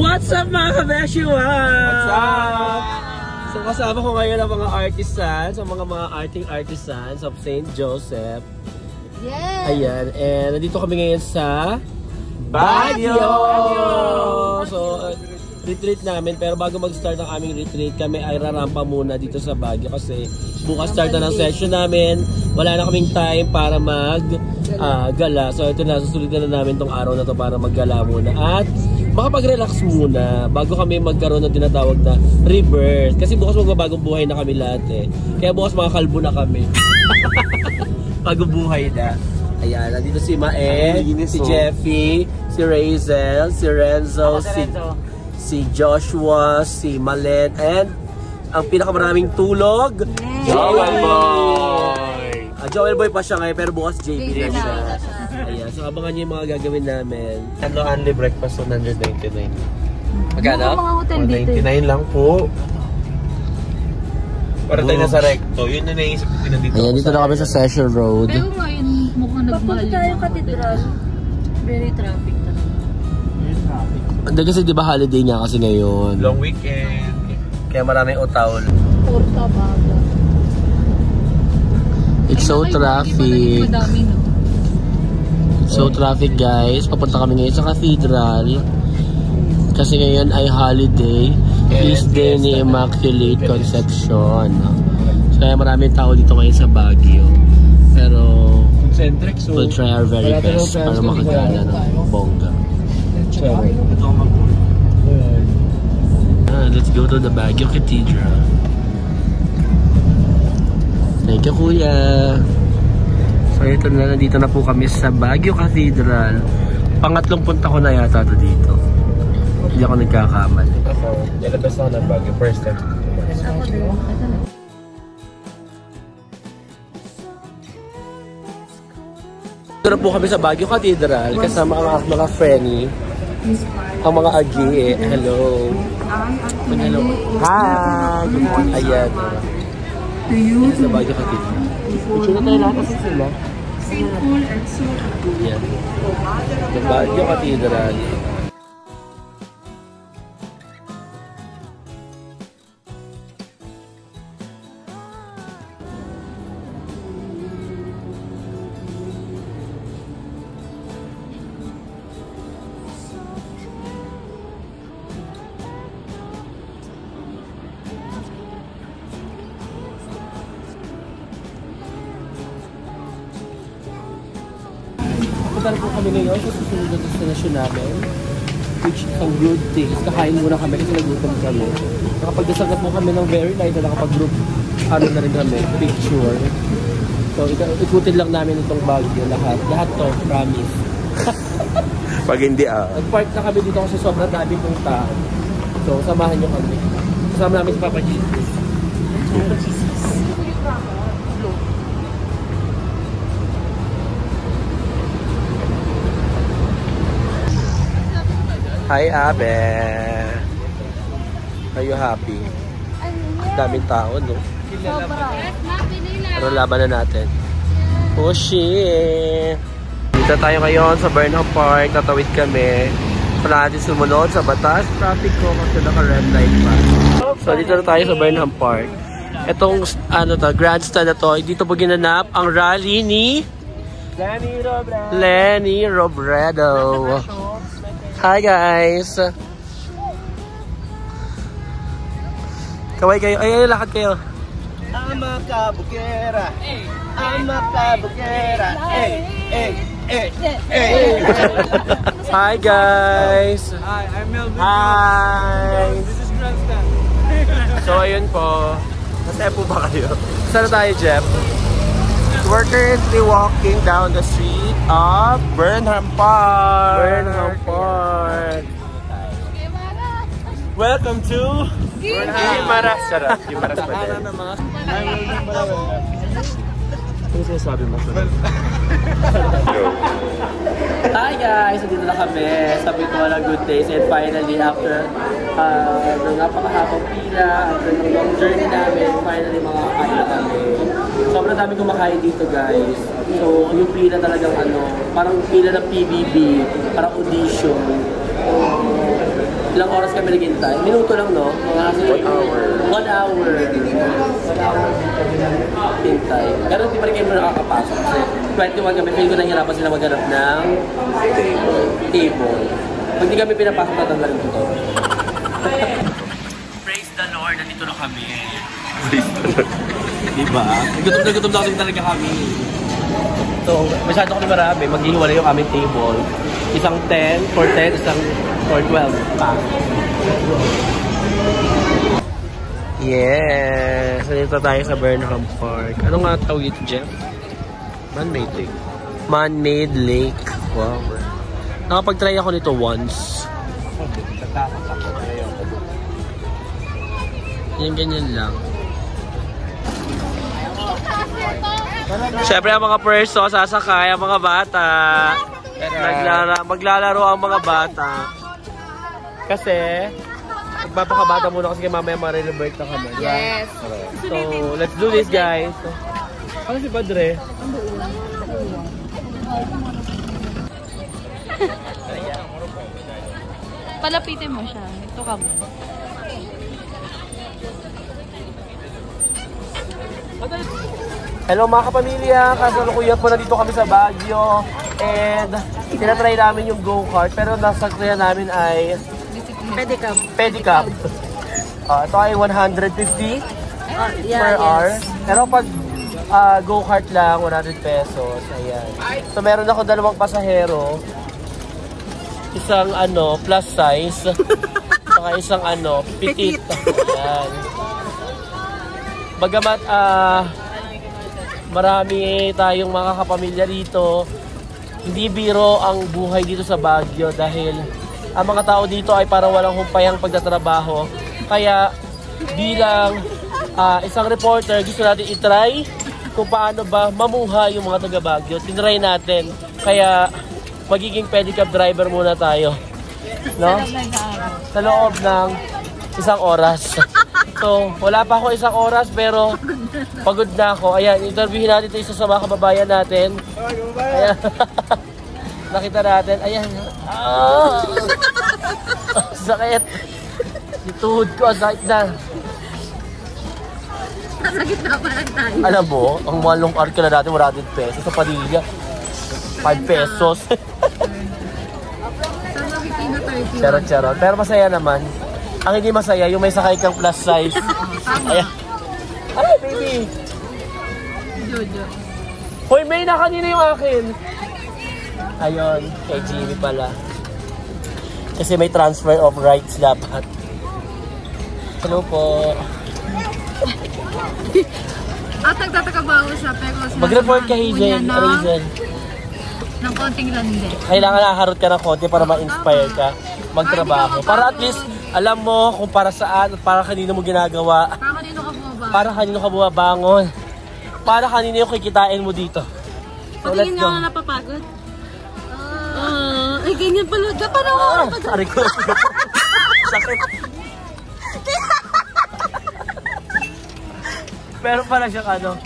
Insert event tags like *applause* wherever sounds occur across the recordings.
What's up mga kabeshi? What's up? So kasama ko ngayon ang mga artisans, ang mga mga arting artisans of St. Joseph. Yes! Ayan, and nandito kami ngayon sa Baguio! So, uh, retreat namin. Pero bago mag-start ang aming retreat, kami ay rarampa muna dito sa Baguio kasi bukas start na ng session namin. Wala na kaming time para mag ah, gala. So, ito na, susulitin na namin tong araw na to para maggala muna. At makapag-relax muna bago kami magkaroon ng tinatawag na rebirth. Kasi bukas magbabagong buhay na kami lahat eh. Kaya bukas mga kalbo na kami. *laughs* Bagong buhay na. Ayan, nandito si Mae, si oh. Jeffy, si Razel, si Renzo, si, si Joshua, si Malen, and ang pinakamaraming tulog, Joel. Boy! Ah, Joel Boy pa siya ngayon, pero bukas na na siya. Ayan, so abangan niyo yung mga gagawin namin. Ano, only breakfast 199. Magkano? Mga hotel dito. 199 lang po. Para tayo nasa recto. Yun na naisip ko nandito. Ayan, dito na kami sa Session Road. Pero ngayon, mukhang nagmahal. Papunta tayo katedral. Very traffic talaga. Hindi kasi di ba holiday nga kasi ngayon. Long weekend. Kaya maraming utawl. Porta baga. It's so traffic. Madami, no? So traffic guys. Papunta kami ngayon sa cathedral. Kasi ngayon ay holiday. Feast day ni Immaculate Conception. So kaya maraming tao dito ngayon sa Baguio. Pero we'll try our very best para makagala ng bongga. Ah, let's go to the Baguio Cathedral. Thank you, Kuya. So, ito na, nandito na po kami sa Baguio Cathedral. Pangatlong punta ko na yata to dito. Hindi ako nagkakamali. Ako, nilabas ako ng Baguio. First time. Ako din. Dito na po kami sa Baguio Cathedral kasama ang mga friendly. Ang mga agi eh. Hello. Hello. Hi! Good morning. Ayan. Ayan sa Baguio Cathedral. Picture na tayo lahat kasi sila. Ayan. Sa Baguio Cathedral. Punta na po kami ngayon sa susunod na destination namin. Which is ang good things. Kakain muna kami kasi nagutom kami. Nakapagdasal po kami ng very night na nakapag-group ano na rin kami, picture. So, ikutin lang namin itong Baguio lahat. Lahat to, promise. *laughs* Pag hindi ah. Nag-park na kami dito kasi sobrang dami pong tao. So, samahan nyo kami. Kasama namin si Papa Jesus. Hi, Abe. Are you happy? Daming tao, no? Pero laban na natin. Oh, shit! Dito tayo ngayon sa Burnham Park. Tatawid kami. Wala natin sumunod sa batas. Traffic ko kasi naka-red light pa. So, dito na tayo sa Burnham Park. Itong, ano to, grandstand na to, dito po ginanap ang rally ni Lenny Robra. Lenny Robredo. Hi guys! Kaway kayo. Ay, ay, lakad kayo. Ama kabukera. Ama kabukera. Eh, eh, eh, eh. *laughs* Hi guys! Hi, I'm Melvin. Hi! This is Grandstand. So, ayun po. *laughs* Masaya po ba kayo? Saan na tayo, Jeff? We're currently walking down the street of Burnham Park. Burnham Park. Welcome to Gimaras. Sarap. Gimaras pa din. Ano sinasabi mo? Hi guys! Dito na kami sa Bitola Good Days and finally after uh, ng napakahabang pila after ng long journey namin, finally makakain kami. Sobrang dami kumakain dito guys. So yung pila talagang ano, parang pila ng PBB, parang audition. Ilang oras kami naghintay? Minuto lang, no? Mga one hour. One hour. One hour kami naghintay. Pero hindi pa rin kami nakakapasok kasi 21 kami. Feel ko nahihirapan sila maghanap ng table. Table. Pag hindi kami pinapasok, tatanggalin ko to. Praise the Lord, nandito na kami. diba? Gutom na gutom na kasi talaga kami. So, masyado kami marami. Maghihiwalay yung aming table. Isang 10 for 10, isang for 12 pa. Yes! Nandito tayo sa Burnham Park. Ano nga tawag ito, Jeff? Man-made lake. Man-made lake. Wow. Nakapag-try ako nito once. Yan, ganyan lang. Siyempre ang mga perso, sasakay ang mga bata. Naglara, maglalaro ang mga bata. Kasi, magpapakabata muna kasi mamaya marirevert na kami. Yes. So, let's do this guys. Ano si Padre? Palapitin mo siya. Ito ka mo. Hello mga kapamilya, kasalukuyan po na dito kami sa Baguio and tinatry namin yung go-kart pero nasa kaya namin ay ka. pedicab. Ah, ito ay 150 per hour. Pero pag ah, go-kart lang, 100 pesos. Ayan. So meron ako dalawang pasahero. Isang ano, plus size. *laughs* Saka isang ano, petite. Ayan. Bagamat ah marami tayong mga kapamilya dito, hindi biro ang buhay dito sa Baguio dahil ang mga tao dito ay parang walang humpayang pagtatrabaho. Kaya bilang ah, isang reporter, gusto natin itry kung paano ba mamuhay yung mga taga Baguio. Tinry natin. Kaya magiging pedicab driver muna tayo. No? Sa loob ng isang oras. So, wala pa ako isang oras pero pagod na ako. Ayan, interviewin natin ito isa sa mga kababayan natin. Ayan. *laughs* Nakita natin. Ayan. Ah! *laughs* sakit. Tuhod ko, ang sakit na. Nasa gitna pa lang tayo. Alam mo, ang malong arka na natin, 100 pesos. Sa Padilla, 5 pesos. Sa Filipino 30. charot, charot. Pero masaya naman. Ang hindi masaya, yung may sakay kang plus size. *laughs* Ayan. Ay, baby. Jojo. Hoy, may na kanina yung akin. Ayun, kay Jimmy pala. Kasi may transfer of rights dapat. Hello po. At nagtataka ba ako siya pero sinabi Mag-report ka, Hazel. na Hazel. ng konting lande. Kailangan nakaharot ka ng konti para ma-inspire ka magtrabaho. Para at least alam mo kung para saan at para kanino mo ginagawa. Para kanino ka bumaba? Para kanino ka bumabangon. Para kanino yung kikitain mo dito. So, Patingin go. nga nga napapagod. Ah, ay ganyan pala. Dapat ako Ah, sorry ko. *laughs* Sakit. Pero pala siya ano.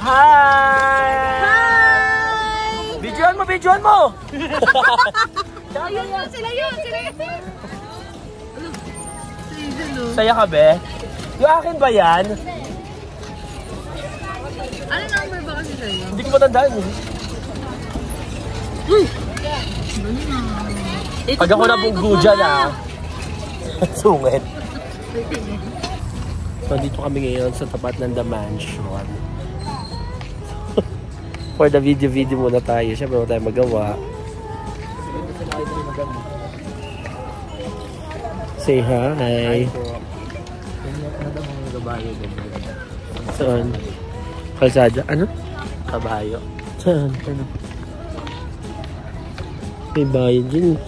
Hi! Hi! Videoan mo, videoan mo! *laughs* Ayun yun, sila yun, sila yun. Saya ka, be? Yung akin ba yan? Ano number ba kasi sa'yo? Hindi ko matandaan eh. Pag ako nabunggo dyan ah. Sungit. *laughs* *laughs* So dito kami ngayon sa tapat ng The Mansion. *laughs* For the video-video muna tayo. Siyempre wala tayong magawa. Say hi. Saan? Kalsada? Ano? Kabayo. Saan? Ano? May bayan dyan.